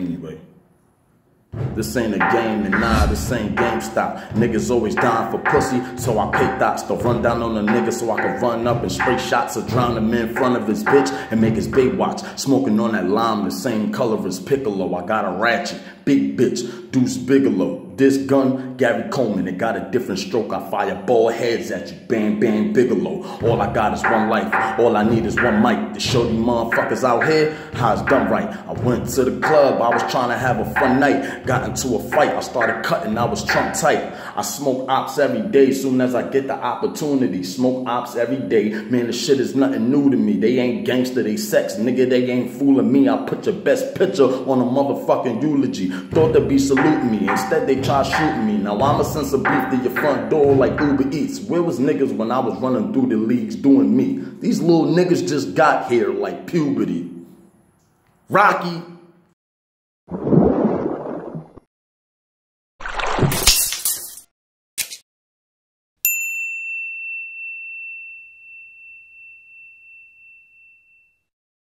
anyway. This ain't a game, and nah, this ain't GameStop. Niggas always dying for pussy, so I pay thoughts to run down on a nigga so I can run up and spray shots or drown him in front of his bitch and make his babe watch. Smoking on that lime, the same color as Piccolo. I got a ratchet, big bitch, Deuce Bigalow. This gun, Gary Coleman, it got a different stroke. I fire ball heads at you, bam, bam, Bigelow. All I got is one life, all I need is one mic. To show these motherfuckers out here how it's done right. I went to the club, I was trying to have a fun night. Got into a fight, I started cutting, I was Trump tight. I smoke ops every day, soon as I get the opportunity. Smoke ops every day, man, the shit is nothing new to me. They ain't gangster, they sex, nigga, they ain't fooling me. I put your best picture on a motherfucking eulogy. Thought they'd be saluting me, instead they try shooting me. Now I'ma send some beef to your front door like Uber Eats. Where was niggas when I was running through the leagues doing me? These little niggas just got here like puberty. Rocky